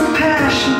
some passion.